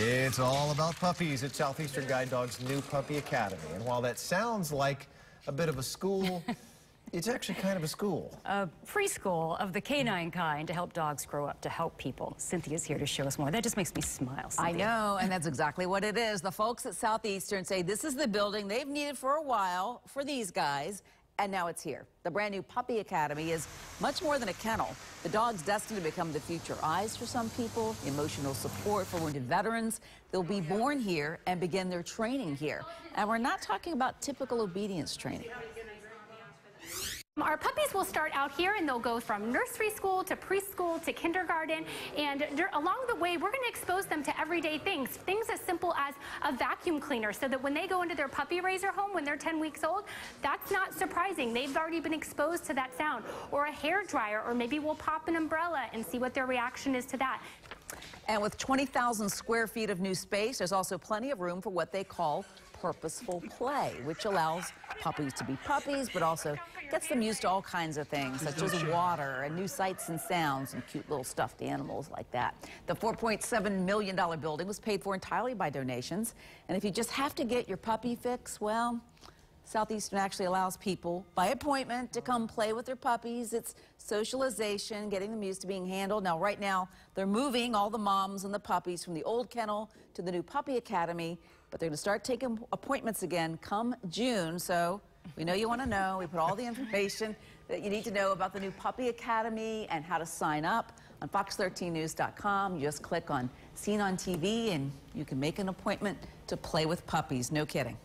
It's all about puppies at Southeastern Guide Dog's new Puppy Academy. And while that sounds like a bit of a school, it's actually kind of a school. A preschool of the canine kind to help dogs grow up to help people. Cynthia's here to show us more. That just makes me smile. I know, and that's exactly what it is. The folks at Southeastern say this is the building they've needed for a while for these guys, and now it's here. The brand new Puppy Academy is much more than a kennel. The dog's destined to become the future eyes for some people, emotional support for wounded veterans. They'll be born here and begin their training here. And we're not talking about typical obedience training. Our puppies will start out here and they'll go from nursery school to preschool to kindergarten. And along the way, we're going to expose them to everyday things. Things as simple as a vacuum cleaner so that when they go into their puppy raiser home when they're 10 weeks old, that's not surprising. They've already been exposed to that sound. Or a hair dryer, or maybe we'll pop an umbrella and see what their reaction is to that. And with 20,000 square feet of new space, there's also plenty of room for what they call purposeful play, which allows puppies to be puppies, but also gets them used to all kinds of things, such as water and new sights and sounds and cute little stuffed animals like that. The $4.7 million building was paid for entirely by donations. And if you just have to get your puppy fix, well, Southeastern actually allows people by appointment to come play with their puppies. It's socialization, getting them used to being handled. Now, right now, they're moving all the moms and the puppies from the old kennel to the new puppy academy, but they're going to start taking appointments again come June. So we know you want to know. We put all the information that you need to know about the new puppy academy and how to sign up on fox13news.com. You just click on Seen on TV and you can make an appointment to play with puppies. No kidding.